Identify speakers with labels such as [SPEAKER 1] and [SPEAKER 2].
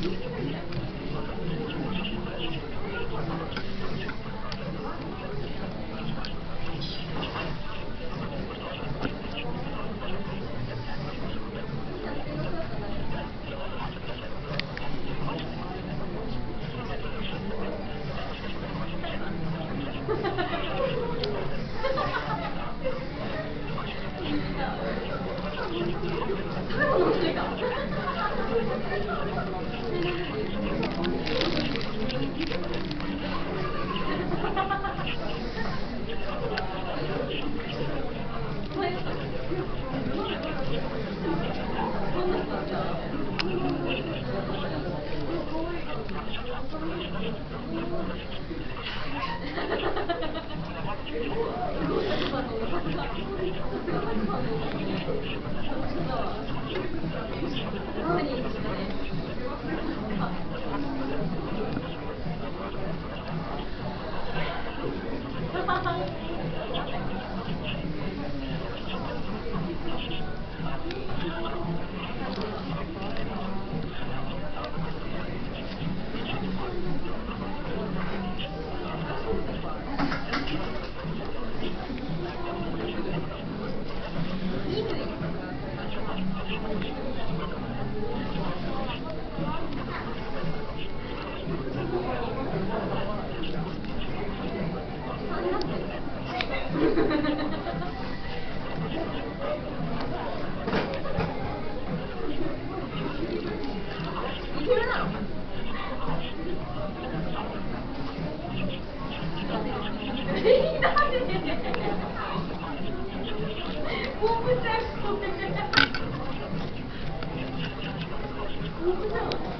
[SPEAKER 1] ハハ
[SPEAKER 2] ハハ Thank you.
[SPEAKER 1] Thank you.